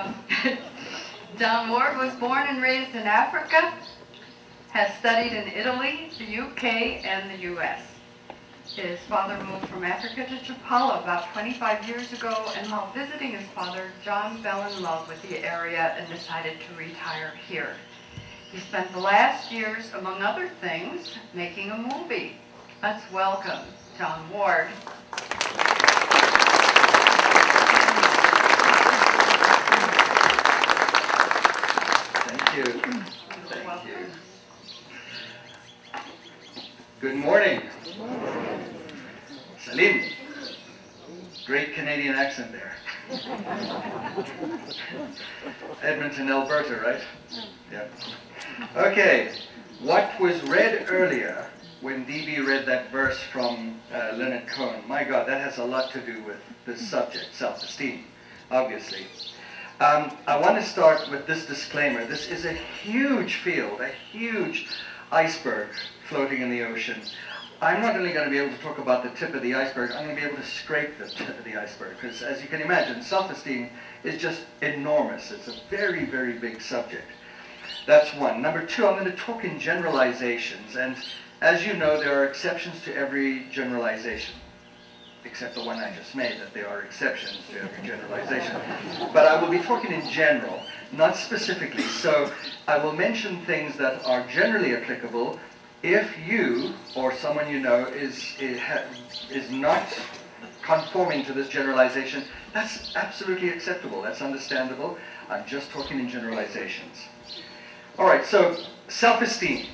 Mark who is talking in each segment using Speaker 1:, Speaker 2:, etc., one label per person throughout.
Speaker 1: um, John Ward was born and raised in Africa, has studied in Italy, the UK, and the US. His father moved from Africa to Chapala about 25 years ago, and while visiting his father, John fell in love with the area and decided to retire here. He spent the last years, among other things, making a movie. Let's welcome John Ward.
Speaker 2: You. Thank you. Good morning. Salim. Great Canadian accent there. Edmonton, Alberta, right? Yeah. Okay. What was read earlier when DB read that verse from uh, Leonard Cohen, my God, that has a lot to do with this subject, self-esteem, obviously. Um, I want to start with this disclaimer. This is a huge field, a huge iceberg floating in the ocean. I'm not only going to be able to talk about the tip of the iceberg, I'm going to be able to scrape the tip of the iceberg. Because as you can imagine, self-esteem is just enormous. It's a very, very big subject. That's one. Number two, I'm going to talk in generalizations. And as you know, there are exceptions to every generalization except the one I just made, that there are exceptions to every generalization. But I will be talking in general, not specifically. So I will mention things that are generally applicable if you or someone you know is, is not conforming to this generalization, that's absolutely acceptable. That's understandable. I'm just talking in generalizations. All right, so self-esteem,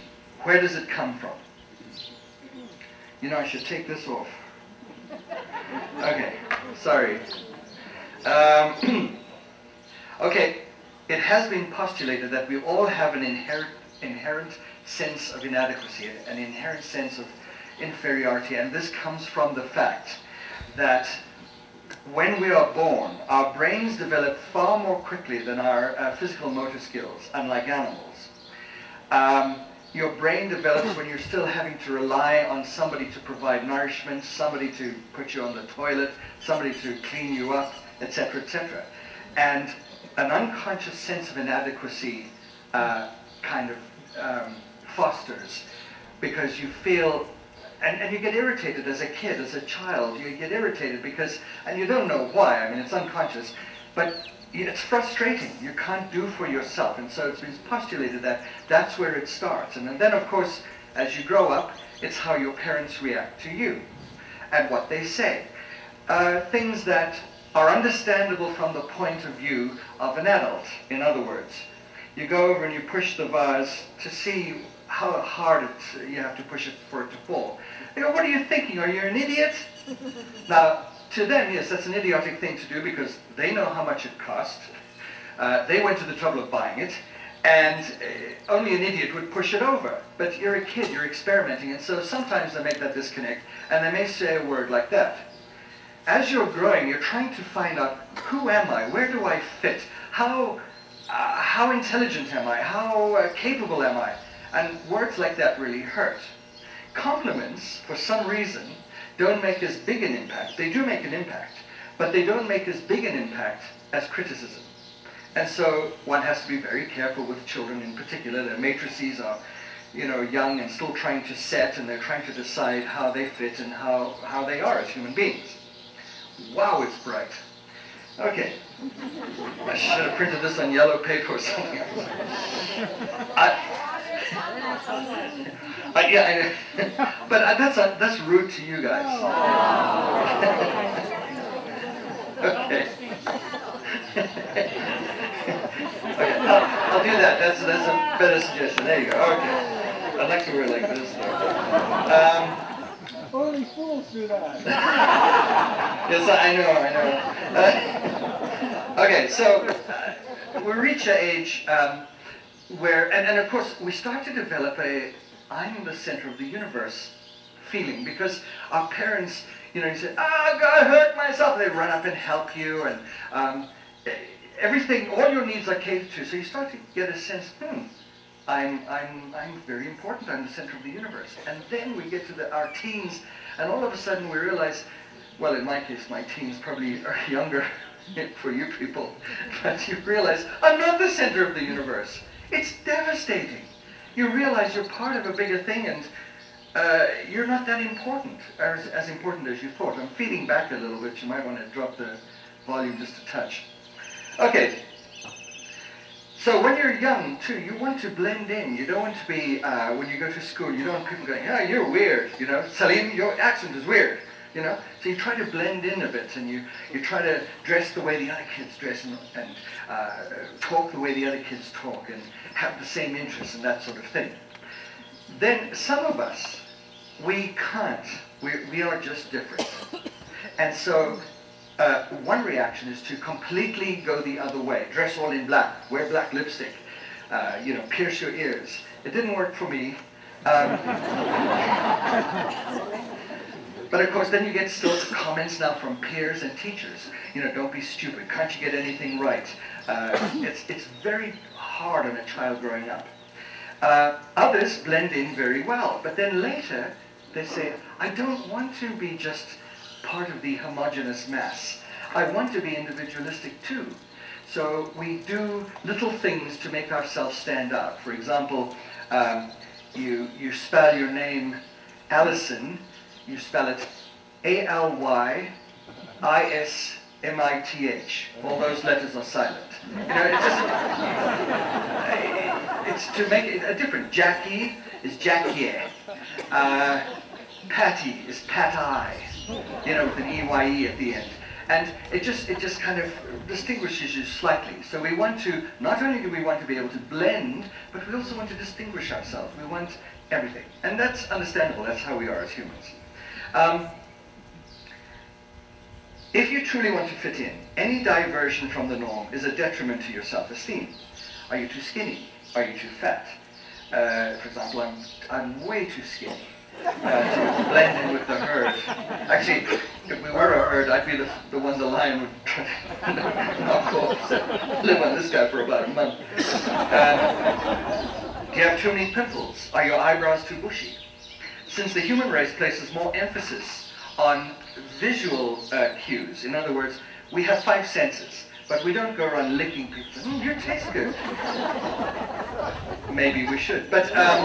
Speaker 2: where does it come from? You know, I should take this off. Okay, sorry. Um, okay, it has been postulated that we all have an inherent, inherent sense of inadequacy, an inherent sense of inferiority, and this comes from the fact that when we are born, our brains develop far more quickly than our uh, physical motor skills, unlike animals. Um, your brain develops when you're still having to rely on somebody to provide nourishment, somebody to put you on the toilet, somebody to clean you up, etc., etc. And an unconscious sense of inadequacy uh, kind of um, fosters because you feel, and, and you get irritated as a kid, as a child, you get irritated because, and you don't know why, I mean, it's unconscious, but it's frustrating. You can't do for yourself. And so it's been postulated that that's where it starts. And then, of course, as you grow up, it's how your parents react to you and what they say. Uh, things that are understandable from the point of view of an adult, in other words. You go over and you push the vase to see how hard you have to push it for it to fall. They go, what are you thinking? Are you an idiot? now, to them, yes, that's an idiotic thing to do because they know how much it cost. Uh, they went to the trouble of buying it, and uh, only an idiot would push it over. But you're a kid, you're experimenting, and so sometimes they make that disconnect, and they may say a word like that. As you're growing, you're trying to find out, who am I? Where do I fit? How, uh, how intelligent am I? How uh, capable am I? And words like that really hurt. Compliments, for some reason, don't make as big an impact. They do make an impact, but they don't make as big an impact as criticism. And so one has to be very careful with children in particular. Their matrices are, you know, young and still trying to set, and they're trying to decide how they fit and how, how they are as human beings. Wow, it's bright. Okay. I should have printed this on yellow paper or something. I, uh, yeah, but uh, that's uh, that's rude to you guys. okay. okay, I'll, I'll, do that. That's that's a better suggestion. There you go. Okay. I'd like to wear like this though. Um,
Speaker 3: Only fools do that.
Speaker 2: yes, I know, I know. Uh, okay, so uh, we reach an age um, where, and, and of course, we start to develop a I'm the center of the universe feeling because our parents, you know, you say, oh, God, hurt myself. They run up and help you and um, everything, all your needs are catered to. So you start to get a sense, hmm, I'm, I'm, I'm very important. I'm the center of the universe. And then we get to the, our teens, and all of a sudden we realize, well, in my case, my teens probably are younger for you people, but you realize, I'm not the center of the universe. It's devastating. You realize you're part of a bigger thing, and uh, you're not that important, as, as important as you thought. I'm feeding back a little bit. You might want to drop the volume just a touch. Okay, so when you're young, too, you want to blend in. You don't want to be, uh, when you go to school, you don't want people going, yeah, you're weird, you know. Salim, your accent is weird, you know. So you try to blend in a bit and you, you try to dress the way the other kids dress and, and uh, talk the way the other kids talk and have the same interests and that sort of thing. Then some of us, we can't. We, we are just different. And so uh, one reaction is to completely go the other way. Dress all in black, wear black lipstick, uh, you know, pierce your ears. It didn't work for me. Um, but of course, then you get still comments now from peers and teachers. You know, don't be stupid. Can't you get anything right? Uh, it's, it's very hard on a child growing up. Uh, others blend in very well, but then later they say, I don't want to be just part of the homogenous mass. I want to be individualistic too. So we do little things to make ourselves stand out. For example, um, you, you spell your name Allison, you spell it A-L-Y-I-S-M-I-T-H. All those letters are silent. You know, it's, just, it's to make it a different. Jackie is Jackie. Uh, Patty is Pat-I you know, with an EYE at the end. And it just, it just kind of distinguishes you slightly. So we want to, not only do we want to be able to blend, but we also want to distinguish ourselves. We want everything. And that's understandable. That's how we are as humans. Um, if you truly want to fit in, any diversion from the norm is a detriment to your self-esteem. Are you too skinny? Are you too fat? Uh, for example, I'm, I'm way too skinny uh, to blend in with the herd. Actually, if we were a herd, I'd be the, the one the lion would knock off. So live on this guy for about a month. Uh, do you have too many pimples? Are your eyebrows too bushy? Since the human race places more emphasis on visual uh, cues, in other words, we have five senses. But we don't go around licking people. Mm, you taste good. Maybe we should. But um,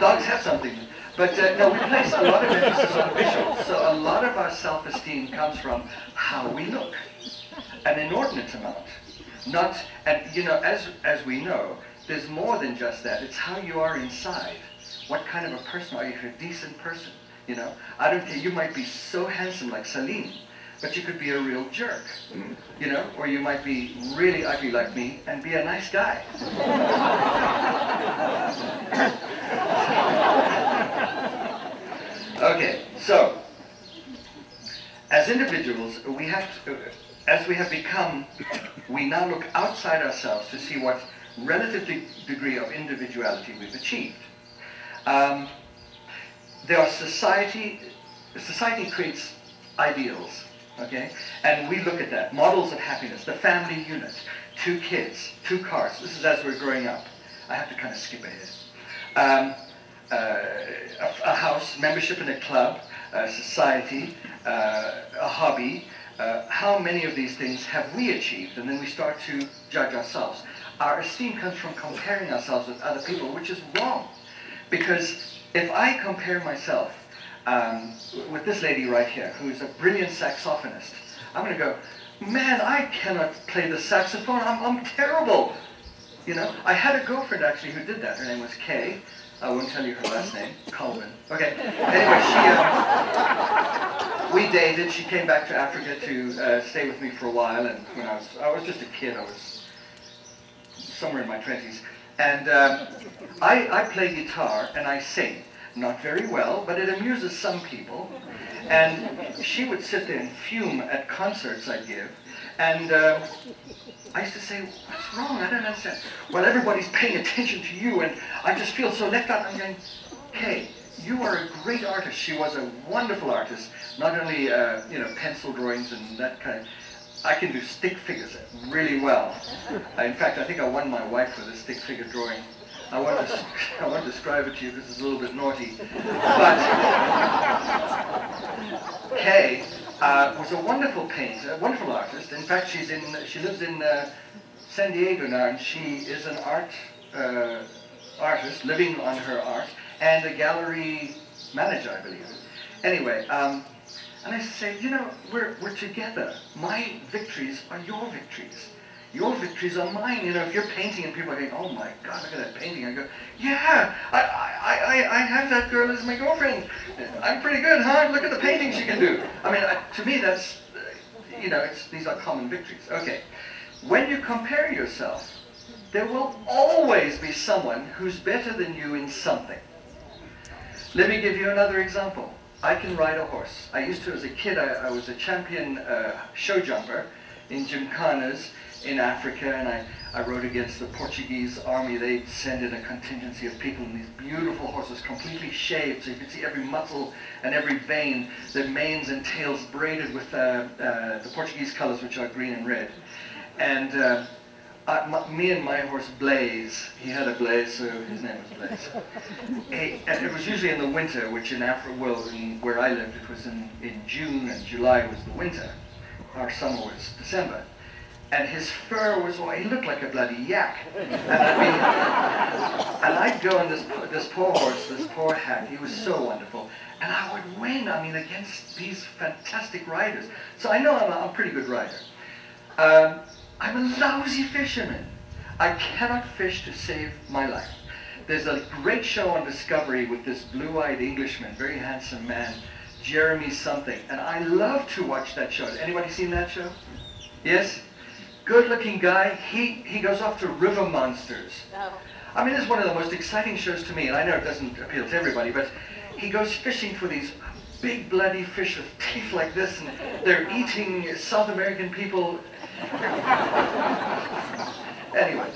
Speaker 2: dogs have something. But uh, no, we place a lot of emphasis on visuals. So a lot of our self-esteem comes from how we look. An inordinate amount. Not, and you know, as, as we know, there's more than just that. It's how you are inside. What kind of a person are you? You're a decent person, you know. I don't care, you might be so handsome like Salim, but you could be a real jerk, you know, or you might be really ugly like me and be a nice guy. okay, so as individuals, we have to, as we have become, we now look outside ourselves to see what relative de degree of individuality we've achieved. Um, there are society, society creates ideals, okay? And we look at that, models of happiness, the family unit, two kids, two cars. This is as we're growing up. I have to kind of skip ahead. Um, uh, a, a, house, membership in a club, society, uh, a hobby. Uh, how many of these things have we achieved? And then we start to judge ourselves. Our esteem comes from comparing ourselves with other people, which is wrong. Because if I compare myself um, with this lady right here, who's a brilliant saxophonist, I'm going to go, man, I cannot play the saxophone. I'm, I'm terrible. You know, I had a girlfriend actually who did that. Her name was Kay. I won't tell you her last name, Colvin. Okay. Anyway, she, uh, we dated. She came back to Africa to uh, stay with me for a while, and when I was, I was just a kid. I was somewhere in my twenties, and um, I, I play guitar and I sing. Not very well, but it amuses some people. And she would sit there and fume at concerts I give. And uh, I used to say, what's wrong? I don't understand. Well, everybody's paying attention to you, and I just feel so left out. I'm going, Kay, you are a great artist. She was a wonderful artist. Not only, uh, you know, pencil drawings and that kind of, I can do stick figures really well. Uh, in fact, I think I won my wife with a stick figure drawing. I won't, I won't describe it to you because it's a little bit naughty. But Kay uh, was a wonderful painter, a wonderful artist. In fact, she's in, she lives in uh, San Diego now, and she is an art uh, artist living on her art and a gallery manager, I believe. Anyway, um, and I say, you know, we're, we're together. My victories are your victories. Your victories are mine. You know, if you're painting and people are going, oh my God, look at that painting, I go, yeah, I, I, I, I have that girl as my girlfriend. I'm pretty good, huh? Look at the painting she can do. I mean, I, to me, that's, you know, it's, these are common victories. Okay. When you compare yourself, there will always be someone who's better than you in something. Let me give you another example. I can ride a horse. I used to, as a kid, I, I was a champion uh, show jumper in gymkhanas in Africa, and I, I rode against the Portuguese army. They sent in a contingency of people in these beautiful horses, completely shaved, so you could see every muscle and every vein, their manes and tails braided with uh, uh, the Portuguese colors, which are green and red. And uh, I, my, me and my horse Blaze, he had a Blaze, so his name was Blaze. He- and it was usually in the winter, which in Africa, well, in, where I lived, it was in, in June and July was the winter. Our summer was December. And his fur was, well, he looked like a bloody yak. And I mean, and I'd go on this, this poor horse, this poor hack, he was so wonderful. And I would win, I mean, against these fantastic riders. So I know I'm a, I'm a pretty good rider. Um, I'm a lousy fisherman. I cannot fish to save my life. There's a great show on Discovery with this blue-eyed Englishman, very handsome man, Jeremy something, and I love to watch that show. Has anybody seen that show? Yes? Good-looking guy. He he goes off to river monsters. Oh. I mean, it's one of the most exciting shows to me, and I know it doesn't appeal to everybody, but he goes fishing for these big bloody fish with teeth like this, and they're eating South American people. Anyway,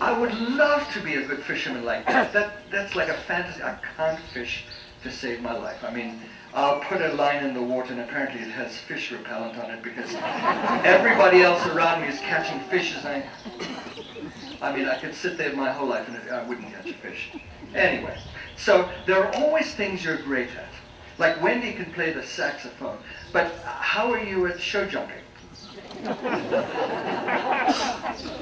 Speaker 2: I would love to be a good fisherman like that. That that's like a fantasy. I can't fish to save my life. I mean, I'll put a line in the water, and apparently it has fish repellent on it because everybody else around me is catching fishes. I, I mean, I could sit there my whole life and I wouldn't catch a fish. Anyway, so there are always things you're great at. Like Wendy can play the saxophone, but how are you at show jumping?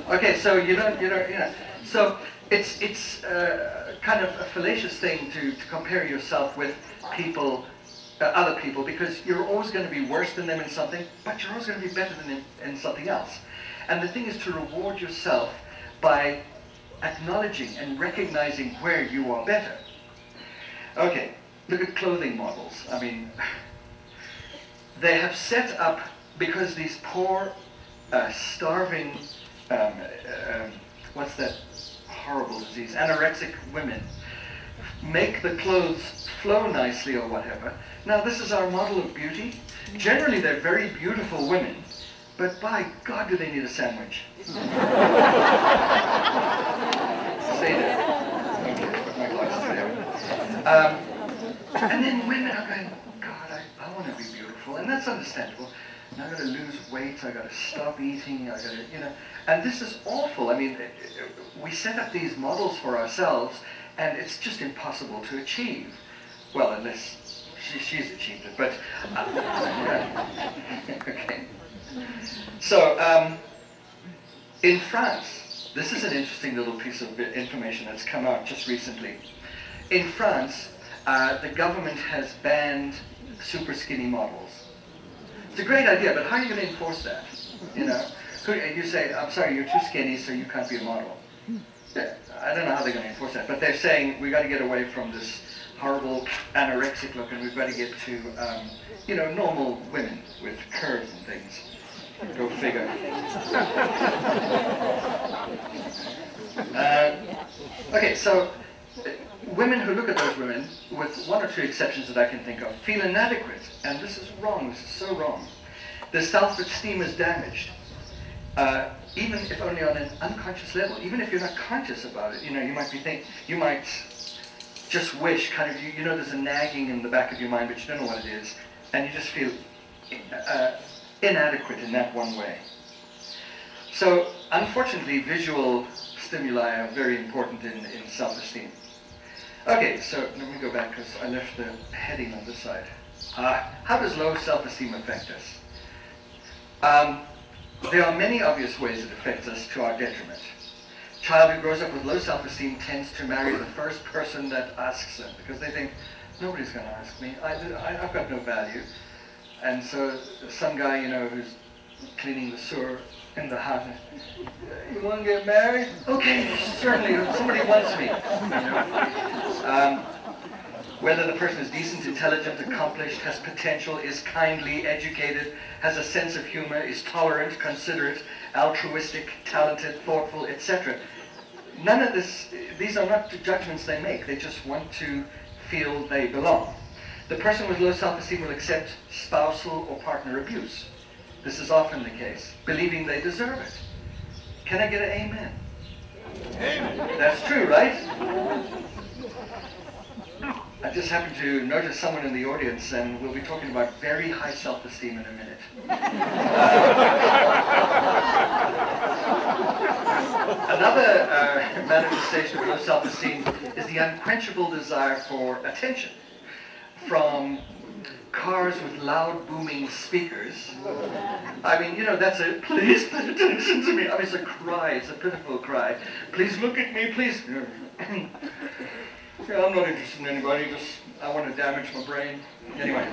Speaker 2: okay, so you don't, you don't, you know. So it's it's uh, kind of a fallacious thing to, to compare yourself with people, uh, other people, because you're always going to be worse than them in something, but you're always going to be better than them in something else. And the thing is to reward yourself by acknowledging and recognizing where you are better. Okay, look at clothing models. I mean, they have set up because these poor, uh, starving, um, um, what's that horrible disease, anorexic women, make the clothes flow nicely or whatever. Now, this is our model of beauty. Generally, they're very beautiful women, but by God, do they need a sandwich? Say that. Okay, put my glasses there. Um, and then women are going, God, I, I want to be beautiful. And that's understandable. And I've got to lose weight, I've got to stop eating, I've got to, you know. And this is awful. I mean, we set up these models for ourselves, and it's just impossible to achieve. Well, unless she, she's achieved it, but, uh, okay. So, um, in France, this is an interesting little piece of information that's come out just recently. In France, uh, the government has banned super skinny models. It's a great idea, but how are you going to enforce that? You know, you say, I'm sorry, you're too skinny, so you can't be a model. Yeah, I don't know how they're going to enforce that, but they're saying we've got to get away from this horrible anorexic look, and we've got to get to, um, you know, normal women with curves and things. Go figure. Uh, okay, so women who look at those women, with one or two exceptions that I can think of, feel inadequate. And this is wrong, this is so wrong. Their self-esteem is damaged. Uh, even if only on an unconscious level, even if you're not conscious about it, you know, you might be think, you might just wish, kind of, you, you know, there's a nagging in the back of your mind, but you don't know what it is, and you just feel uh, inadequate in that one way. So, unfortunately, visual stimuli are very important in, in self-esteem. Okay, so let me go back because I left the heading on this side. Uh, how does low self-esteem affect us? Um, there are many obvious ways it affects us to our detriment. Child who grows up with low self-esteem tends to marry the first person that asks them because they think, nobody's going to ask me. I, I, I've got no value. And so some guy, you know, who's cleaning the sewer in the house, you want to get married? Okay, certainly. Somebody wants me. Um, whether the person is decent, intelligent, accomplished, has potential, is kindly, educated, has a sense of humor, is tolerant, considerate, altruistic, talented, thoughtful, etc. None of this, these are not judgments they make. They just want to feel they belong. The person with low self-esteem will accept spousal or partner abuse. This is often the case, believing they deserve it. Can I get an amen? Amen. That's true, right? I just happened to notice someone in the audience, and we'll be talking about very high self-esteem in a minute. Another uh, manifestation of low self-esteem is the unquenchable desire for attention from cars with loud booming speakers. I mean, you know, that's a, please pay attention to me. I mean, it's a cry, it's a pitiful cry. Please look at me, please. yeah, I'm not interested in anybody, just, I want to damage my brain. Anyway.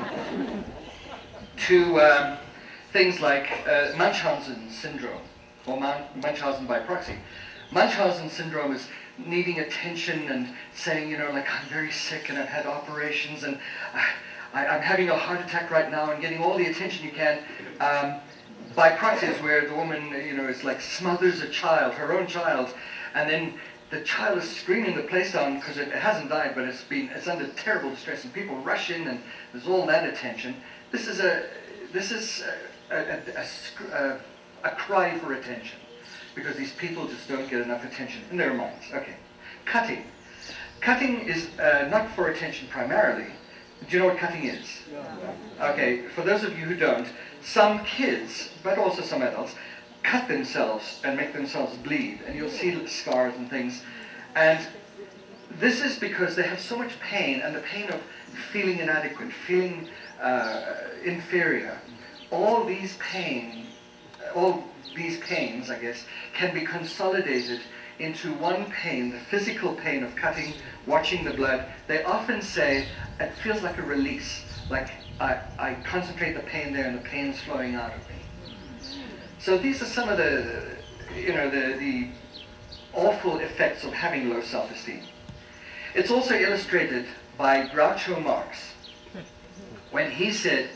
Speaker 2: to um, things like uh, Munchausen syndrome, or Munchausen by proxy. Munchausen syndrome is needing attention and saying, you know, like, I'm very sick and I've had operations and I, am having a heart attack right now and getting all the attention you can. Um, by proxy where the woman, you know, is like smothers a child, her own child, and then the child is screaming the place down because it, hasn't died, but it's been, it's under terrible distress and people rush in and there's all that attention. This is a, this is a, a, a, a cry for attention because these people just don't get enough attention in their minds. Okay. Cutting. Cutting is uh, not for attention primarily. Do you know what cutting is? Okay, for those of you who don't, some kids, but also some adults, cut themselves and make themselves bleed, and you'll see scars and things. And this is because they have so much pain, and the pain of feeling inadequate, feeling uh, inferior. All these pain, all these pains, I guess, can be consolidated into one pain, the physical pain of cutting, watching the blood. They often say, it feels like a release, like I, I concentrate the pain there and the pain's flowing out of me. So these are some of the, you know, the, the awful effects of having low self-esteem. It's also illustrated by Groucho Marx when he said,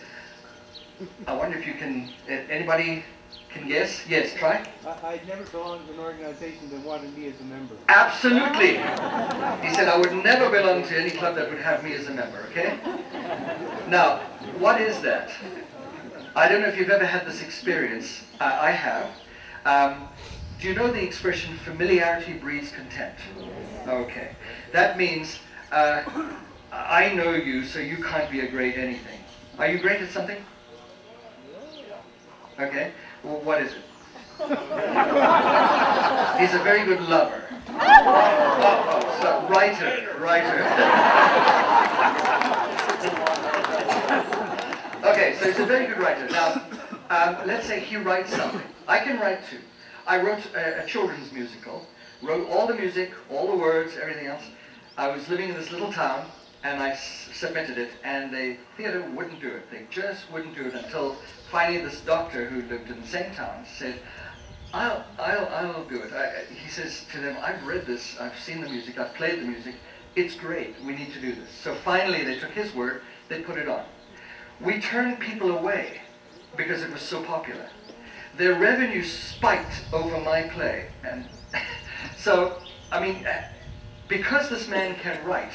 Speaker 2: I wonder if you can, anybody can guess? Yes, try.
Speaker 3: I, I never belonged to an organization that wanted me as a member.
Speaker 2: Absolutely. He said, I would never belong to any club that would have me as a member, okay? Now, what is that? I don't know if you've ever had this experience. Uh, I have. Um, do you know the expression, familiarity breeds contempt? Okay. That means, uh, I know you, so you can't be a great anything. Are you great at something? Okay. Well, what is it? He's a very good lover. Oh, so, writer, writer. okay, so he's a very good writer. Now, um, let's say he writes something. I can write too. I wrote a, a children's musical, wrote all the music, all the words, everything else. I was living in this little town, and I submitted it, and the theater wouldn't do it. They just wouldn't do it until finally this doctor who lived in the same town said, I'll, I'll, I'll do it. I, he says to them, I've read this, I've seen the music, I've played the music, it's great, we need to do this. So finally they took his word, they put it on. We turned people away because it was so popular. Their revenue spiked over my play. And so, I mean, uh, because this man can write,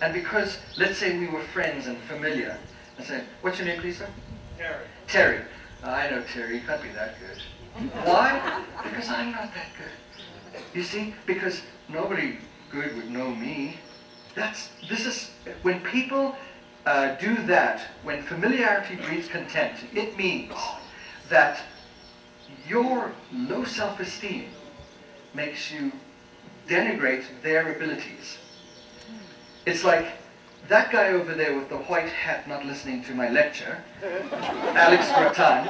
Speaker 2: and because, let's say we were friends and familiar, I say, what's your name, please, sir?
Speaker 3: Terry.
Speaker 2: Terry. I know Terry, you can't be that good. Why? Because I'm not that good. You see, because nobody good would know me. That's, this is, when people uh, do that, when familiarity breeds contempt, it means that your low self-esteem makes you denigrate their abilities. It's like that guy over there with the white hat not listening to my lecture, Alex Gratan,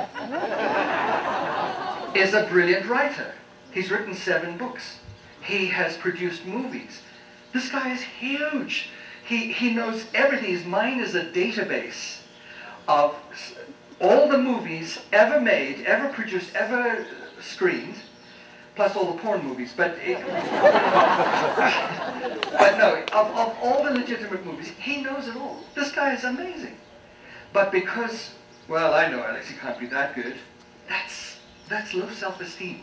Speaker 2: is a brilliant writer. He's written seven books. He has produced movies. This guy is huge. He, he knows everything. His mind is a database of all the movies ever made, ever produced, ever screened, plus all the porn movies. But, it, but no, of, of all the legitimate movies, he knows it all. This guy is amazing. But because, well, I know Alex, he can't be that good. That's that's low self-esteem.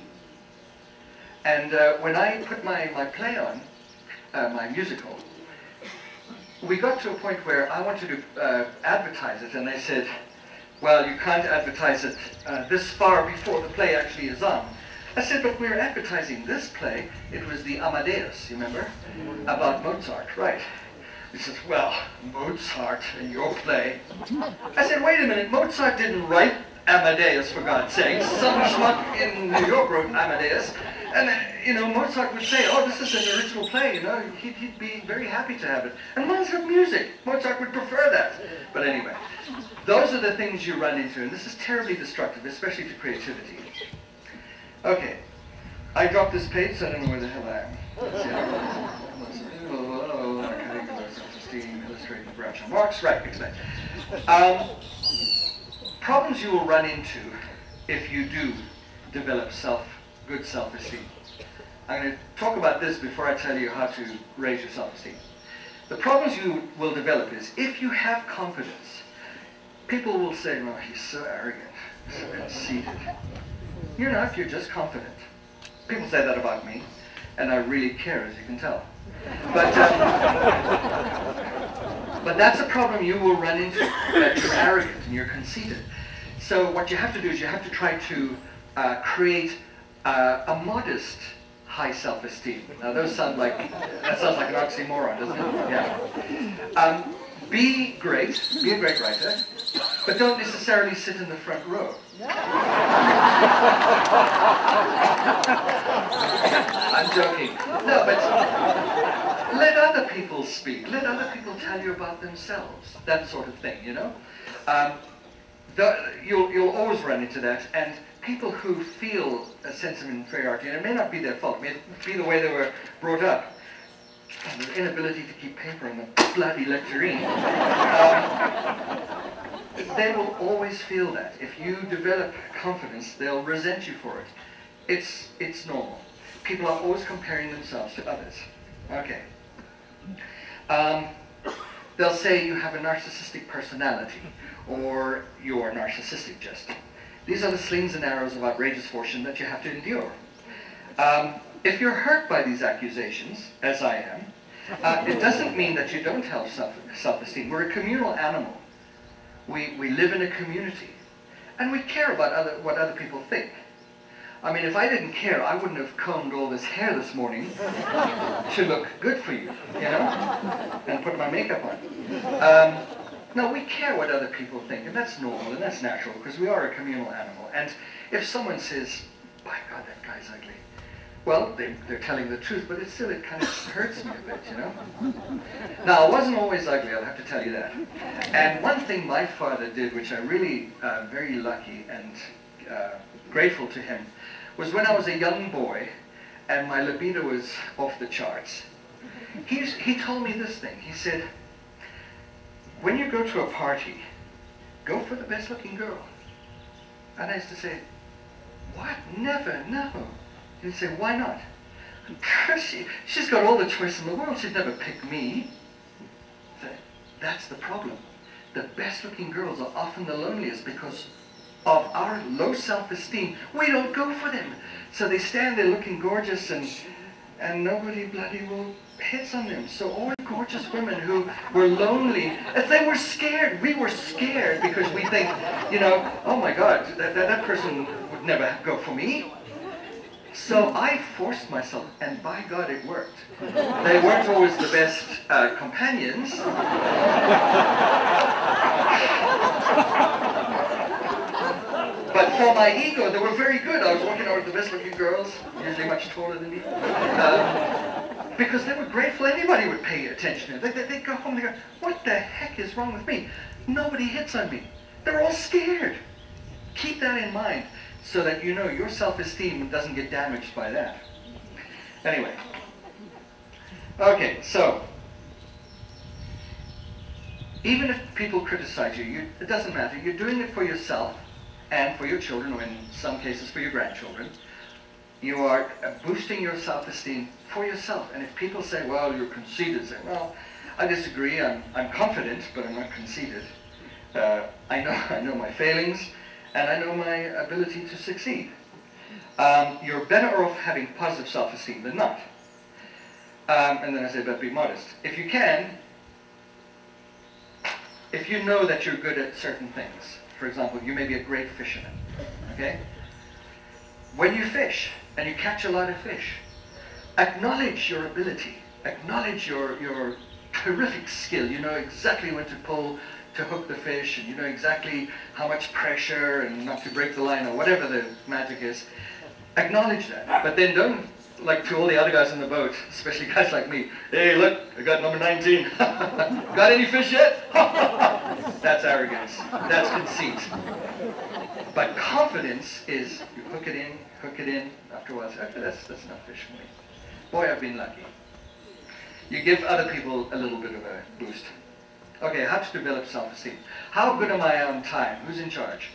Speaker 2: And uh, when I put my, my play on, uh, my musical, we got to a point where I wanted to uh, advertise it, and they said, well, you can't advertise it uh, this far before the play actually is on. I said, but we're advertising this play. It was the Amadeus, you remember? About Mozart, right. He says, well, Mozart in your play. I said, wait a minute, Mozart didn't write Amadeus, for God's sake. Some schmuck in New York wrote Amadeus. And, uh, you know, Mozart would say, oh, this is an original play, you know, he'd, he'd be very happy to have it. And got music. Mozart would prefer that. But anyway, those are the things you run into, and this is terribly destructive, especially to creativity. Okay, I dropped this page, so I don't know where the hell I am. Groucho Marx, right, explain. Um, problems you will run into if you do develop self good self-esteem. I'm going to talk about this before I tell you how to raise your self-esteem. The problems you will develop is if you have confidence, people will say, well, he's so arrogant, so conceited. You're not, you're just confident. People say that about me, and I really care, as you can tell. But, um, but that's a problem you will run into, that you're arrogant and you're conceited. So what you have to do is you have to try to uh, create uh, a modest high self-esteem. Now those sound like, that sounds like an oxymoron, doesn't it? Yeah. Um, be great, be a great writer, but don't necessarily sit in the front row. I'm joking. No, but let other people speak. Let other people tell you about themselves. That sort of thing, you know? Um, the, you'll, you'll always run into that, and people who feel a sense of inferiority, and it may not be their fault, it may be the way they were brought up, and the inability to keep paper on the bloody lecturine, um, they will always feel that. If you develop confidence, they'll resent you for it. It's, it's normal. People are always comparing themselves to others. Okay. Um, they'll say you have a narcissistic personality, or you're narcissistic just. These are the slings and arrows of outrageous fortune that you have to endure. Um, if you're hurt by these accusations, as I am, uh, it doesn't mean that you don't have self-esteem. We're a communal animal. We, we live in a community. And we care about other, what other people think. I mean, if I didn't care, I wouldn't have combed all this hair this morning to look good for you, you know, and put my makeup on. Um, no, we care what other people think, and that's normal, and that's natural, because we are a communal animal. And if someone says, by God, that guy's ugly, well, they, they're telling the truth, but it still, it kind of hurts me a bit, you know? Now, I wasn't always ugly, I'll have to tell you that. And one thing my father did, which I'm really uh, very lucky and uh, grateful to him, was when I was a young boy, and my libido was off the charts, he's, he told me this thing. He said, when you go to a party, go for the best looking girl. And I used to say, what? Never, no. He'd say, why not? she, she's got all the choice in the world. She'd never pick me. That's the problem. The best looking girls are often the loneliest because of our low self-esteem. We don't go for them. So they stand there looking gorgeous and, and nobody bloody will hits on them. So all the gorgeous women who were lonely, if they were scared, we were scared because we think, you know, oh my God, that, that, that person would never go for me. So I forced myself, and by God it worked. They weren't always the best uh, companions. but for my ego, they were very good. I was walking out with the best looking girls, usually much taller than me. Um, because they were grateful anybody would pay attention to them. They, they, would go home and they go, what the heck is wrong with me? Nobody hits on me. They're all scared. Keep that in mind so that you know your self-esteem doesn't get damaged by that. Anyway. Okay, so even if people criticize you, you, it doesn't matter. You're doing it for yourself and for your children, or in some cases for your grandchildren. You are boosting your self-esteem for yourself. And if people say, well, you're conceited, say, well, I disagree. I'm, I'm confident, but I'm not conceited. Uh, I, know, I know my failings, and I know my ability to succeed. Um, you're better off having positive self-esteem than not. Um, and then I say, but be modest. If you can, if you know that you're good at certain things, for example, you may be a great fisherman, okay? When you fish and you catch a lot of fish, acknowledge your ability, acknowledge your, your terrific skill. You know exactly when to pull to hook the fish, and you know exactly how much pressure and not to break the line or whatever the magic is. Acknowledge that, but then don't like to all the other guys in the boat, especially guys like me. Hey, look, I got number 19. got any fish yet? That's arrogance. That's conceit. But confidence is you hook it in, hook it in. After a while, okay, that's, that's enough fish for me. Boy, I've been lucky. You give other people a little bit of a boost. Okay, how to develop self-esteem. How good am I on time? Who's in charge?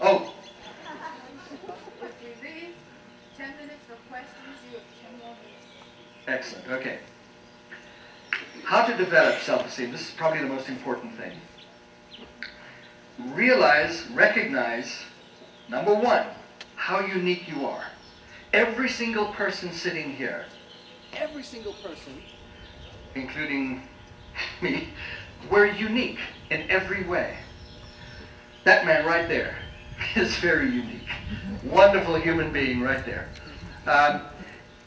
Speaker 2: Oh, 10 minutes for questions. Excellent, okay. How to develop self-esteem. This is probably the most important thing. Realize, recognize, number one, how unique you are. Every single person sitting here,
Speaker 3: every single person,
Speaker 2: including me, we're unique in every way. That man right there is very unique. Wonderful human being right there. Um,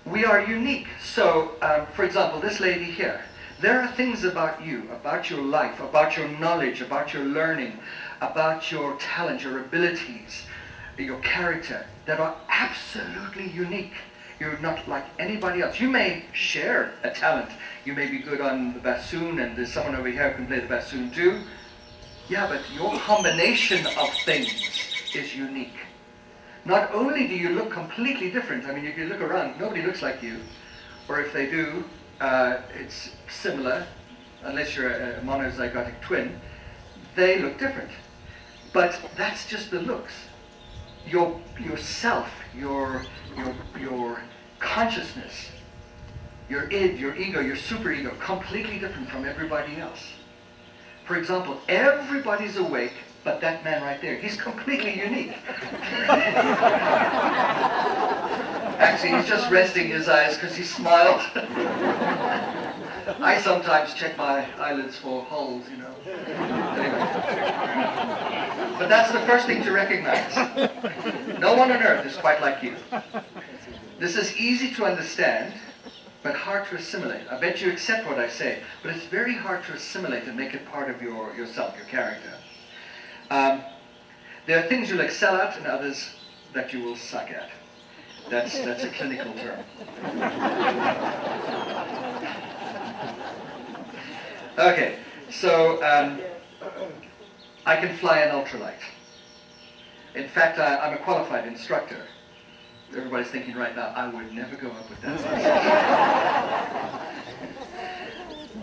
Speaker 2: we are unique. So, um, for example, this lady here, there are things about you, about your life, about your knowledge, about your learning, about your talent, your abilities, your character, that are absolutely unique. You're not like anybody else. You may share a talent. You may be good on the bassoon, and there's someone over here who can play the bassoon too. Yeah, but your combination of things is unique. Not only do you look completely different, I mean, if you look around, nobody looks like you. Or if they do, uh, it's similar, unless you're a, a monozygotic twin, they look different. But that's just the looks. Your, yourself, your, your, your consciousness, your id, your ego, your superego, completely different from everybody else. For example, everybody's awake but that man right there, he's completely unique. Actually, he's just resting his eyes because he smiled. I sometimes check my eyelids for holes, you know. Anyway. But that's the first thing to recognize. No one on earth is quite like you. This is easy to understand, but hard to assimilate. I bet you accept what I say, but it's very hard to assimilate and make it part of your yourself, your character. Um, there are things you'll excel at and others that you will suck at. That's, that's a clinical term. Okay, so um, I can fly an ultralight. In fact, I, am a qualified instructor. Everybody's thinking right now, I would never go up with that.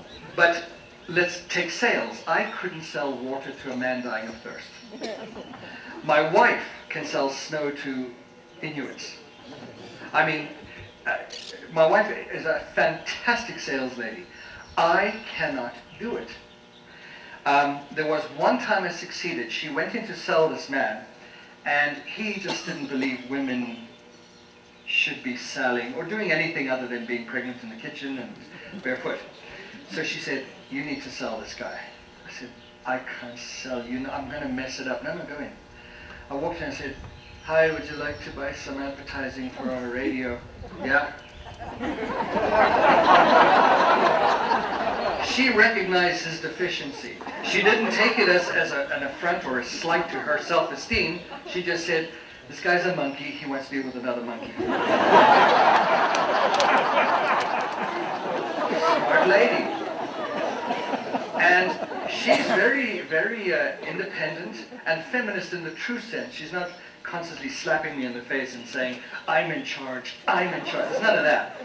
Speaker 2: but Let's take sales. I couldn't sell water to a man dying of thirst. My wife can sell snow to Inuits. I mean, uh, my wife is a fantastic sales lady. I cannot do it. Um, there was one time I succeeded. She went in to sell this man, and he just didn't believe women should be selling or doing anything other than being pregnant in the kitchen and barefoot. So she said, you need to sell this guy. I said, I can't sell you. I'm going to mess it up. No, no, go in. I walked in and said, hi, would you like to buy some advertising for our radio? Yeah? she recognized his deficiency. She didn't take it as, as a, an affront or a slight to her self-esteem. She just said, this guy's a monkey, he wants to be with another monkey. Smart lady. And she's very, very uh, independent and feminist in the true sense. She's not constantly slapping me in the face and saying, I'm in charge, I'm in charge. There's none of that.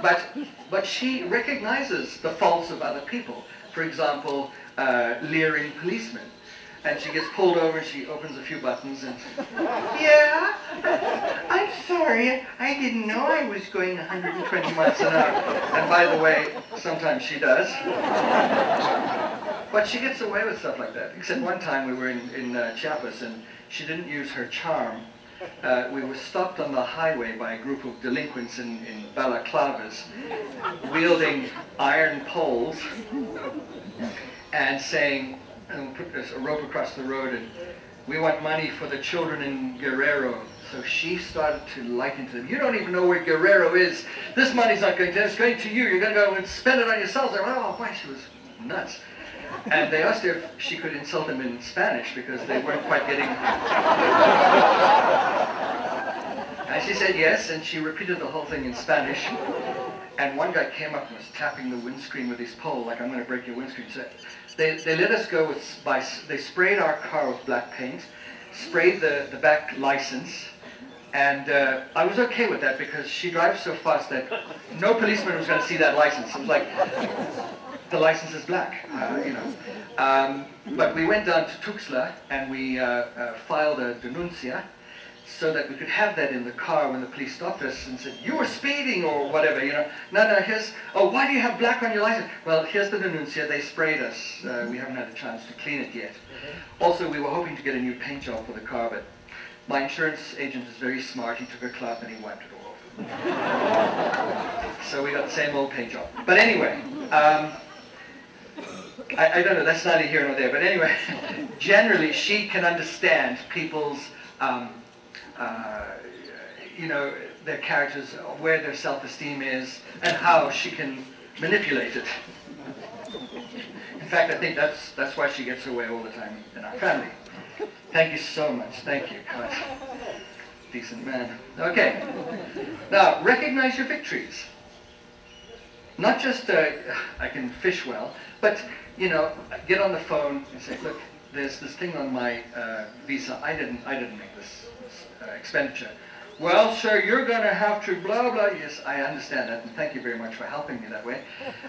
Speaker 2: But, but she recognizes the faults of other people. For example, uh, leering policemen. And she gets pulled over, and she opens a few buttons and, yeah, I'm sorry, I didn't know I was going 120 miles an hour. And by the way, sometimes she does. But she gets away with stuff like that. Except one time we were in, in uh, Chiapas and she didn't use her charm. Uh, we were stopped on the highway by a group of delinquents in, in balaclavas, wielding iron poles and saying, and put this, a rope across the road and we want money for the children in Guerrero. So she started to liken to them. You don't even know where Guerrero is. This money's not going to, it's going to you. You're going to go and spend it on yourselves. Oh, boy, she was nuts. And they asked if she could insult them in Spanish because they weren't quite getting... and she said yes, and she repeated the whole thing in Spanish. And one guy came up and was tapping the windscreen with his pole, like, I'm going to break your windscreen. So they, they let us go with, by, they sprayed our car with black paint, sprayed the, the back license, and uh, I was okay with that because she drives so fast that no policeman was going to see that license. It was like, the license is black, uh, you know. Um, but we went down to Tuxtla and we uh, uh, filed a denuncia so that we could have that in the car when the police stopped us and said, you were speeding or whatever, you know. No, no, here's, oh, why do you have black on your license? Well, here's the denuncia, they sprayed us. Uh, we haven't had a chance to clean it yet. Also, we were hoping to get a new paint job for the car, but my insurance agent is very smart. He took a cloth and he wiped it all off. so we got the same old paint job. But anyway, um, I, I, don't know, that's neither here nor there, but anyway, generally she can understand people's, um, uh, you know, their characters, where their self-esteem is, and how she can manipulate it. In fact, I think that's, that's why she gets away all the time in our family. Thank you so much. Thank you. God. Decent man. Okay. Now, recognize your victories. Not just, uh, I can fish well, but, you know, get on the phone and say, look, there's this thing on my uh, visa. I didn't, I didn't make this, this uh, expenditure. Well, sir, you're going to have to blah, blah. Yes, I understand that, and thank you very much for helping me that way.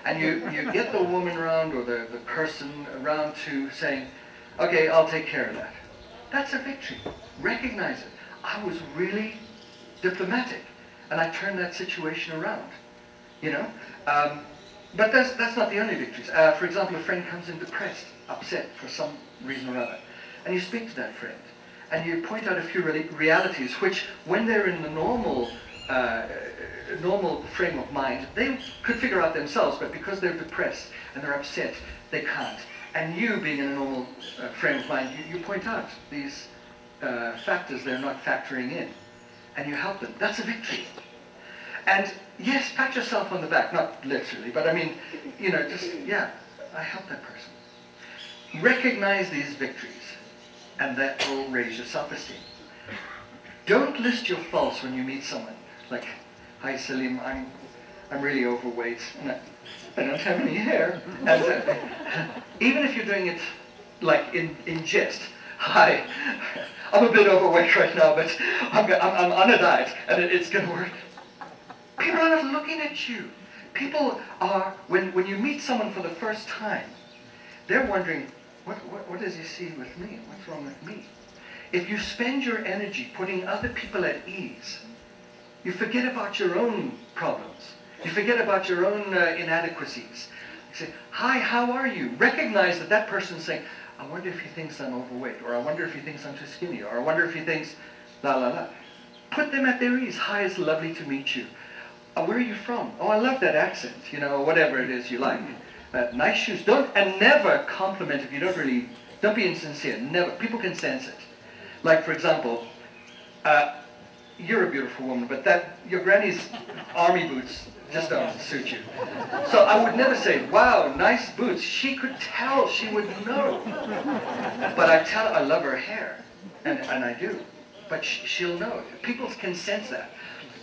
Speaker 2: And you, you get the woman around or the, the person around to saying, okay, I'll take care of that. That's a victory. Recognize it. I was really diplomatic, and I turned that situation around. You know? Um, but that's, that's not the only victories. Uh, for example, a friend comes in depressed, upset for some reason or other, and you speak to that friend, and you point out a few realities which, when they're in the normal, uh, normal frame of mind, they could figure out themselves, but because they're depressed and they're upset, they can't. And you, being in a normal uh, frame of mind, you, you point out these uh, factors they're not factoring in, and you help them. That's a victory. And yes, pat yourself on the back, not literally, but I mean, you know, just, yeah, I helped that person. Recognize these victories, and that will raise your self-esteem. Don't list your faults when you meet someone. Like, hi Salim, I'm, I'm really overweight, I, I don't have any hair. And uh, even if you're doing it like in, in jest, hi, I'm a bit overweight right now, but I'm, I'm, I'm on a diet, and it, it's going to work. People are not looking at you. People are, when, when you meet someone for the first time, they're wondering, what, what, what does he see with me? What's wrong with me? If you spend your energy putting other people at ease, you forget about your own problems. You forget about your own uh, inadequacies. You say, hi, how are you? Recognize that that person's saying, I wonder if he thinks I'm overweight, or I wonder if he thinks I'm too skinny, or I wonder if he thinks, la la la. Put them at their ease. Hi, it's lovely to meet you. Oh, where are you from? Oh, I love that accent, you know, whatever it is you like. Uh, nice shoes. Don't, and never compliment if you don't really, don't be insincere. Never. People can sense it. Like, for example, uh, you're a beautiful woman, but that, your granny's army boots just don't suit you. So I would never say, wow, nice boots. She could tell, she would know. But I tell her I love her hair, and, and I do. But sh- she'll know. People can sense that.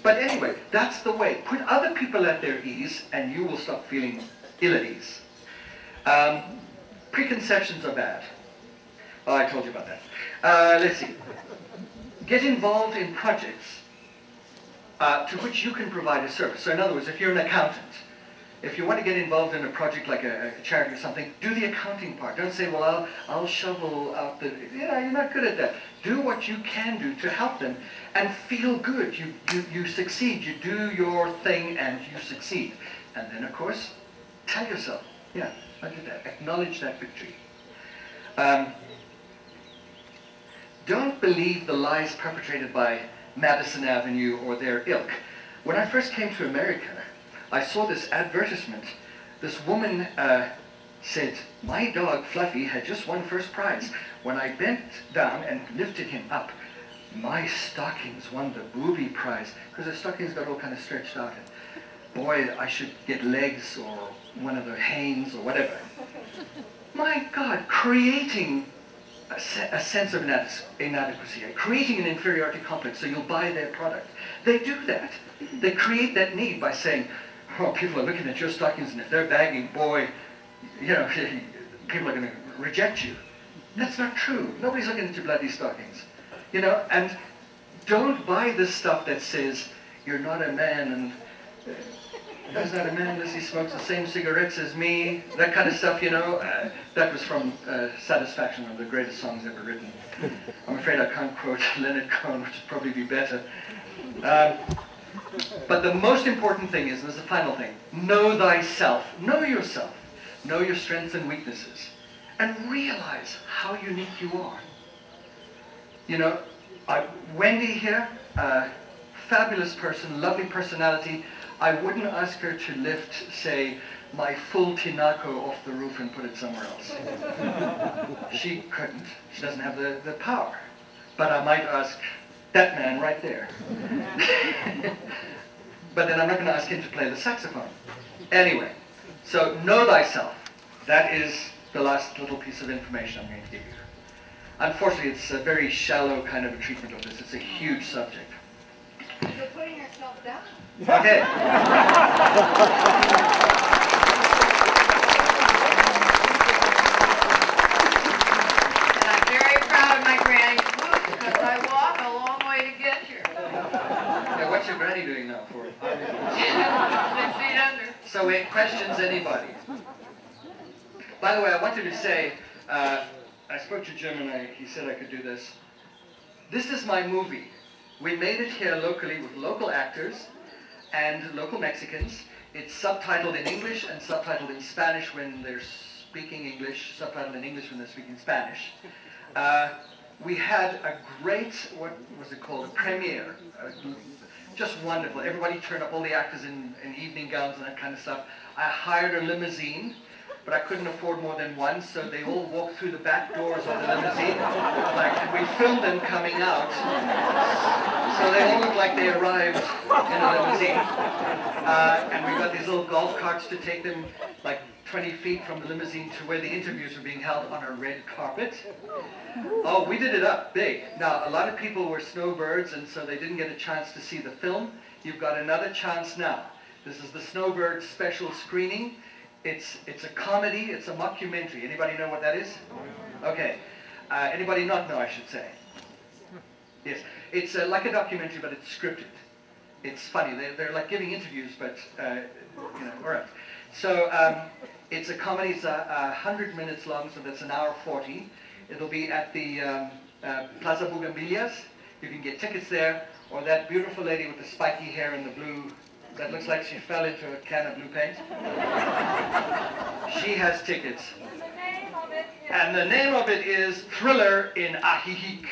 Speaker 2: But anyway, that's the way. Put other people at their ease, and you will stop feeling ill at ease. Um, preconceptions are bad. Oh, I told you about that. Uh, let's see. Get involved in projects uh, to which you can provide a service. So in other words, if you're an accountant, if you want to get involved in a project like a, a charity or something, do the accounting part. Don't say, well, I'll, I'll shovel out the, yeah, you're not good at that. Do what you can do to help them and feel good. You, you, you succeed. You do your thing and you succeed. And then, of course, tell yourself, yeah, I did that. Acknowledge that victory. Um, don't believe the lies perpetrated by Madison Avenue or their ilk. When I first came to America, I saw this advertisement. This woman uh, said, my dog Fluffy had just won first prize. When I bent down and lifted him up, my stockings won the booby prize because the stockings got all kind of stretched out. And boy, I should get L'eggs or one of the Hanes or whatever. My God, creating a, se- a sense of inadequ- inadequacy, creating an inferiority complex so you'll buy their product. They do that. They create that need by saying, oh, people are looking at your stockings and if they're bagging, boy, you know, people are going to reject you. That's not true. Nobody's looking at your bloody stockings. You know, and don't buy this stuff that says you're not a man and uh, that's not a man unless he smokes the same cigarettes as me, that kind of stuff, you know. Uh, that was from uh, Satisfaction, one of the greatest songs ever written. I'm afraid I can't quote Leonard Cohen, which would probably be better. Um, but the most important thing is, and this is the final thing, know thyself. Know yourself. Know your strengths and weaknesses. And realize how unique you are. You know, I, Wendy here, uh, fabulous person, lovely personality. I wouldn't ask her to lift, say, my full Tinaco off the roof and put it somewhere else. she couldn't. She doesn't have the, the power. But I might ask that man right there. but then I'm not going to ask him to play the saxophone. Anyway, so know thyself. That is the last little piece of information I'm going to give you. Unfortunately, it's a very shallow kind of a treatment of this. It's a huge subject.
Speaker 1: You're putting yourself down.
Speaker 2: Okay.
Speaker 1: And I'm very proud of my granny's boots because I walk a long way to get here.
Speaker 2: Now, what's your granny doing now for? So it questions anybody. By the way, I wanted to say, uh, I spoke to Jim and I, he said I could do this. This is my movie. We made it here locally with local actors and local Mexicans. It's subtitled in English and subtitled in Spanish when they're speaking English, subtitled in English when they're speaking Spanish. Uh, we had a great, what was it called, a premiere. Uh, just wonderful. Everybody turned up, all the actors in, in evening gowns and that kind of stuff. I hired a limousine, but I couldn't afford more than one, so they all walked through the back doors of the limousine. Like, we filmed them coming out. So they all looked like they arrived in a limousine. Uh, and we got these little golf carts to take them like 20 feet from the limousine to where the interviews were being held on a red carpet. Oh, we did it up big. Now, a lot of people were snowbirds, and so they didn't get a chance to see the film. You've got another chance now. This is the Snowbird special screening. It's, it's a comedy, it's a mockumentary. Anybody know what that is? Okay. Uh, anybody not know, I should say? Yes. It's uh, like a documentary, but it's scripted. It's funny. They're, they're like giving interviews, but, uh, you know, all right. So um, it's a comedy. It's a, a 100 minutes long, so that's an hour 40. It'll be at the um, uh, Plaza Bugambilias. You can get tickets there. Or that beautiful lady with the spiky hair and the blue, that looks like she fell into a can of blue paint. she has tickets. And the name of it is Thriller in Ajijic.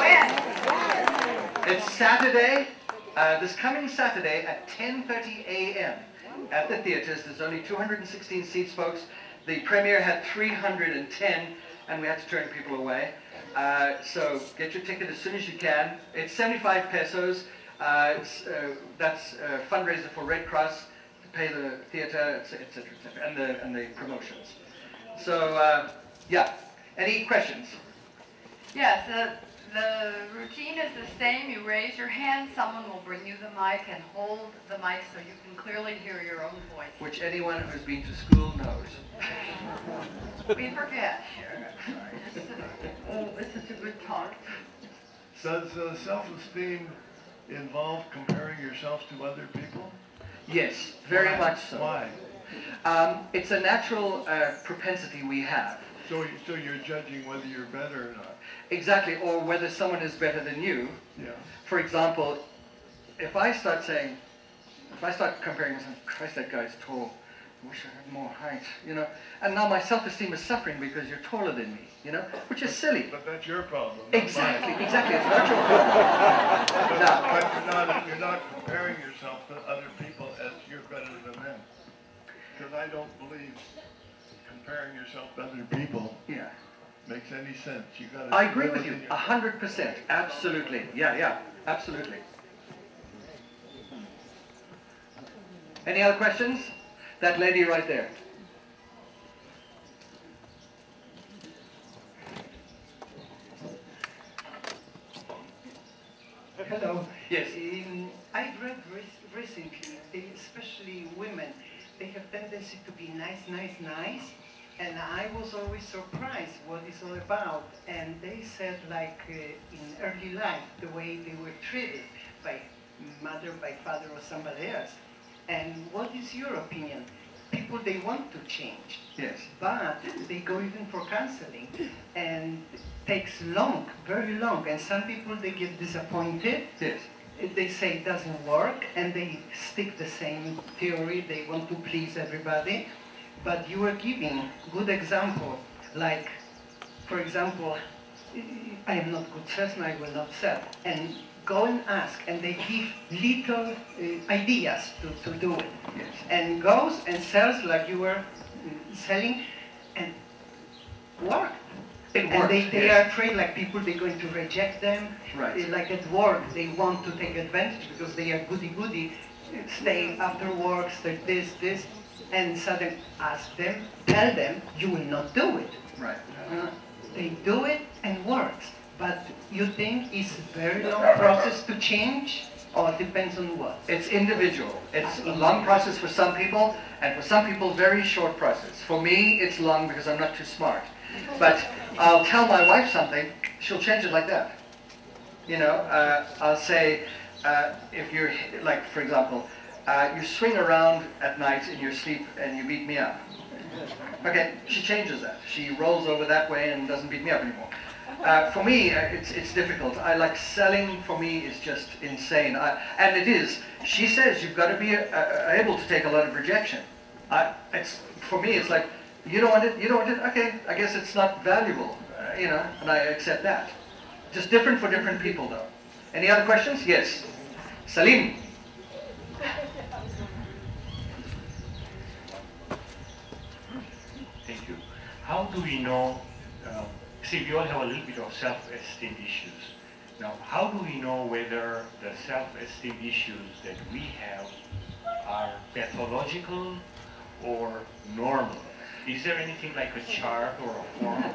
Speaker 1: When?
Speaker 2: It's Saturday, uh, this coming Saturday at 10.30 a.m. at the theaters. There's only 216 seats, folks. The premiere had 310, and we had to turn people away. Uh, so get your ticket as soon as you can. It's 75 pesos. Uh, it's, uh, that's a fundraiser for Red Cross to pay the theatre, etc., etc., et and the and the promotions. So uh, yeah, any questions?
Speaker 1: Yes, the routine is the same. You raise your hand, someone will bring you the mic and hold the mic so you can clearly hear your own voice.
Speaker 2: Which anyone who's been to school knows.
Speaker 1: We forget. Sure, I'm sorry. It's such- Oh, it's such a good talk.
Speaker 4: Does uh, self-esteem involve comparing yourself to other people?
Speaker 2: Yes, very
Speaker 4: Why?
Speaker 2: much so.
Speaker 4: Why?
Speaker 2: Um, it's a natural uh, propensity we have.
Speaker 4: So, so you're judging whether you're better or not?
Speaker 2: Exactly, or whether someone is better than you.
Speaker 4: Yeah.
Speaker 2: For example, if I start saying, if I start comparing myself, Christ, that guy's tall. I wish I had more height, you know. And now my self-esteem is suffering because you're taller than me, you know, which is silly.
Speaker 4: But that's your problem. not mine.
Speaker 2: Exactly, exactly. It's not your problem. Now,
Speaker 4: But you're not, you're not comparing yourself to other people as you're better than them. Because I don't believe comparing yourself to other people
Speaker 2: yeah.
Speaker 4: makes any sense. You gotta.
Speaker 2: I agree with you, a hundred percent, absolutely. Yeah, yeah, absolutely. Any other questions? That lady right there.
Speaker 5: Hello.
Speaker 2: Yes.
Speaker 5: Um, I've read recently, especially women, they have tendency to be nice, nice, nice. And I was always surprised what it's all about. And they said like uh, in early life, the way they were treated by mother, by father or somebody else. And what is your opinion? People, they want to change
Speaker 2: Yes.
Speaker 5: but they go even for counseling and takes long, very long. And some people they get disappointed.
Speaker 2: Yes.
Speaker 5: They say it doesn't work, and they stick the same theory. They want to please everybody. But you were giving good example, like, for example, I am not good salesman. I will not sell. And go and ask, and they give little uh, ideas to, to do it
Speaker 2: Yes.
Speaker 5: and goes and sells like you were mm, selling and work.
Speaker 2: It
Speaker 5: and they,
Speaker 2: works,
Speaker 5: they
Speaker 2: yes.
Speaker 5: are afraid like people they're going to reject them.
Speaker 2: Right.
Speaker 5: Eh, Like at work they want to take advantage because they are goody goody, stay after work, stay this, this, and suddenly ask them, tell them you will not do it.
Speaker 2: Right.
Speaker 5: Uh, they do it and works. But you think it's a very long process to change or it depends on what?
Speaker 2: It's individual. It's a long process for some people, and for some people, very short process. For me, it's long because I'm not too smart. But I'll tell my wife something, she'll change it like that. You know, uh, I'll say, uh, if you're, like, for example, uh, you swing around at night in your sleep and you beat me up. Okay, she changes that. She rolls over that way and doesn't beat me up anymore. Uh, for me, uh, it's, it's difficult. I like selling. For me, is just insane. I, and it is. She says you've got to be uh, uh, able to take a lot of rejection. I, it's for me. It's like you don't want it. You don't want it. Okay, I guess it's not valuable. Uh, you know, and I accept that. Just different for different people, though. Any other questions? Yes. Salim.
Speaker 6: Thank you. How do we know, uh, see, we all have a little bit of self-esteem issues. Now, how do we know whether the self-esteem issues that we have are pathological or normal? Is there anything like a chart or a form?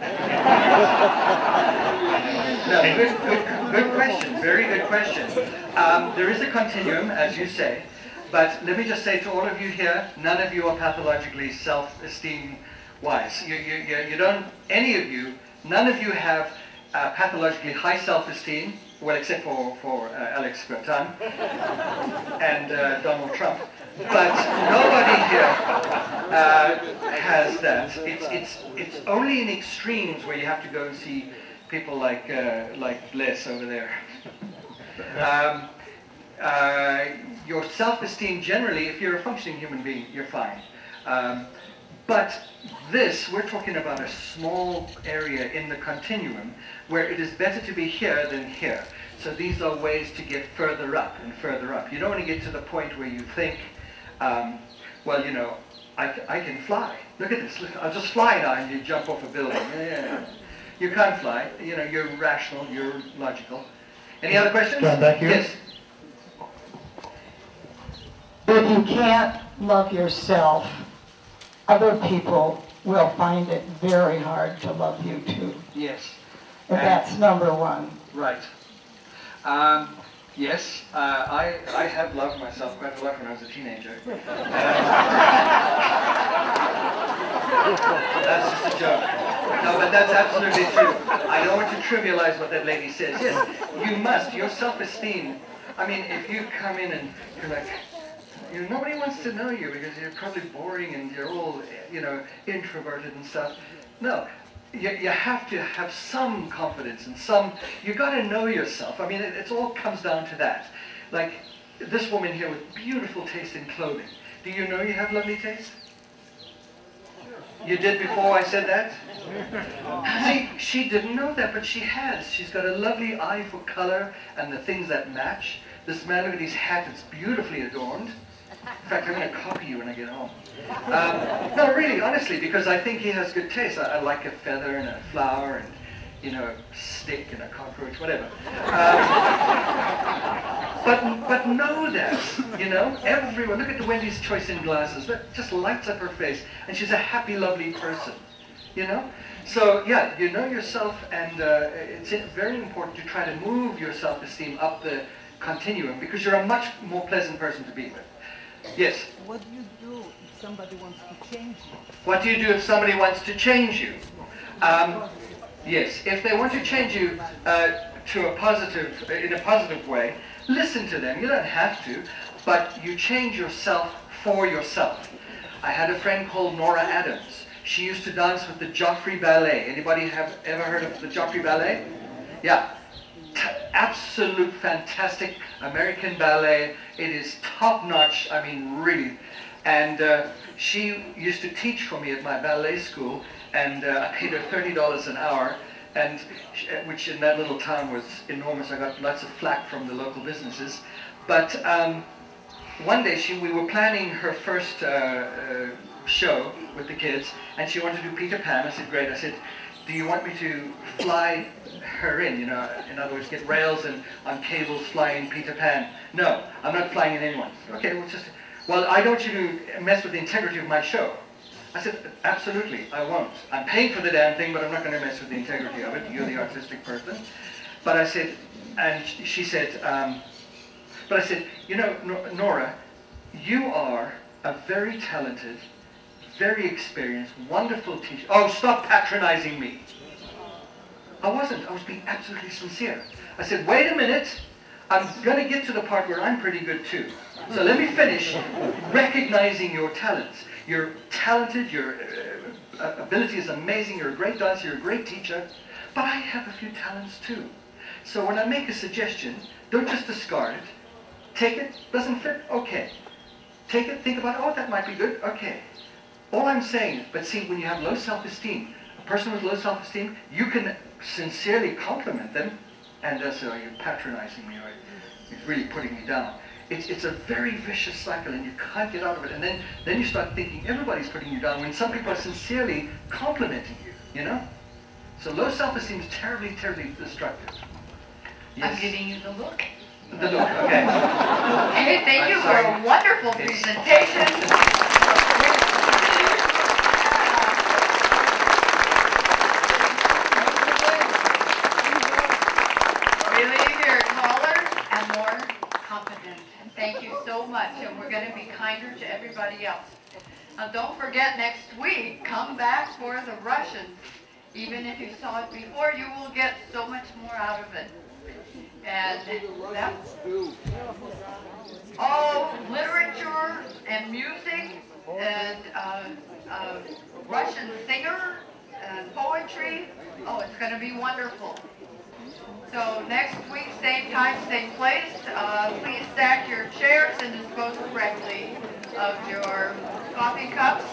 Speaker 2: No, good, good, good question. Very good question. Um, there is a continuum, as you say, but let me just say to all of you here, none of you are pathologically self-esteem wise. You, you, you, you don't, any of you, none of you have uh, pathologically high self-esteem, well, except for, for uh, Alex Bertan and uh, Donald Trump. But nobody here uh, has that. It's, it's, it's only in extremes where you have to go and see people like, uh, like Bless over there. Um, uh, your self-esteem generally, if you're a functioning human being, you're fine. Um, but this, we're talking about a small area in the continuum where it is better to be here than here. So these are ways to get further up and further up. You don't want to get to the point where you think, um, well, you know, I, I can fly. Look at this. Look, I'll just fly now and you jump off a building. Yeah, yeah, yeah. You can't fly. You know, you're rational, you're logical. Any other questions?
Speaker 7: John, back here.
Speaker 2: Yes.
Speaker 7: if you can't love yourself, other people will find it very hard to love you too.
Speaker 2: Yes.
Speaker 7: And that's number one.
Speaker 2: Right. Um, yes, uh, I, I have loved myself quite a lot when I was a teenager. that's just a joke. No, but that's absolutely true. I don't want to trivialize what that lady says. Yes, you must. Your self-esteem. I mean, if you come in and you're like, you know, nobody wants to know you because you're probably boring and you're all, you know, introverted and stuff. No, you, you have to have some confidence and some, you got to know yourself. I mean, it, it all comes down to that. Like this woman here with beautiful taste in clothing. Do you know you have lovely taste? You did before I said that? See, she didn't know that, but she has. She's got a lovely eye for color and the things that match. This man, look at his hat, it's beautifully adorned. In fact, I'm going to copy you when I get home. Um, no, really, honestly, because I think he has good taste. I, I like a feather and a flower and, you know, a stick and a cockroach, whatever. Um, but, but know that, you know, everyone, look at the Wendy's Choice in glasses. That just lights up her face. And she's a happy, lovely person, you know? So, yeah, you know yourself, and uh, it's very important to try to move your self-esteem up the continuum because you're a much more pleasant person to be with. Yes?
Speaker 7: What do you do if somebody wants to change you?
Speaker 2: What do you do if somebody wants to change you? Um, yes, if they want to change you uh, to a positive, in a positive way, listen to them. You don't have to, but you change yourself for yourself. I had a friend called Nora Adams. She used to dance with the Joffrey Ballet. Anybody have ever heard of the Joffrey Ballet? Yeah. Absolute fantastic American ballet. It is top notch. I mean, really. And uh, she used to teach for me at my ballet school, and uh, I paid her thirty dollars an hour, and she, which in that little town was enormous. I got lots of flack from the local businesses, but. Um, one day she, we were planning her first uh, uh, show with the kids, and she wanted to do Peter Pan. I said, great. I said, do you want me to fly her in, you know, in other words, get rails and on cables flying Peter Pan? No, I'm not flying in anyone. Okay, well, just, well, I don't want you to mess with the integrity of my show. I said, absolutely, I won't. I'm paying for the damn thing, but I'm not going to mess with the integrity of it. You're the artistic person. But I said, and she said, um, but I said, you know, Nora, you are a very talented, very experienced, wonderful teacher. Oh, stop patronizing me. I wasn't. I was being absolutely sincere. I said, wait a minute. I'm going to get to the part where I'm pretty good too. So let me finish recognizing your talents. You're talented, your uh, ability is amazing, you're a great dancer, you're a great teacher, but I have a few talents too. So when I make a suggestion, don't just discard it. Take it, doesn't fit, okay. Take it, think about, oh, that might be good, okay. All I'm saying, but see, when you have low self-esteem, a person with low self-esteem, you can sincerely compliment them, and uh, they'll say, oh, you're patronizing me, or you're really putting me down. It's, it's a very vicious cycle, and you can't get out of it. And then, then you start thinking everybody's putting you down when some people are sincerely complimenting you, you know? So low self-esteem is terribly, terribly destructive.
Speaker 1: Yes. I'm giving you the look.
Speaker 2: The look, okay.
Speaker 1: Hey, thank
Speaker 2: I'm
Speaker 1: you for a wonderful presentation. We leave here taller and more confident. Thank you so much, and we're going to be kinder to everybody else. Now, don't forget next week, come back for the Russians. Even if you saw it before, you will get so much more out of it. And that's all literature and music and uh, uh, Russian singer and poetry. Oh, it's going to be wonderful. So next week, same time, same place. Uh, please stack your chairs and dispose correctly of your coffee cups.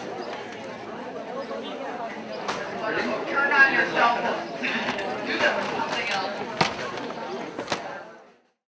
Speaker 1: Turn on your cell phones. Do something else.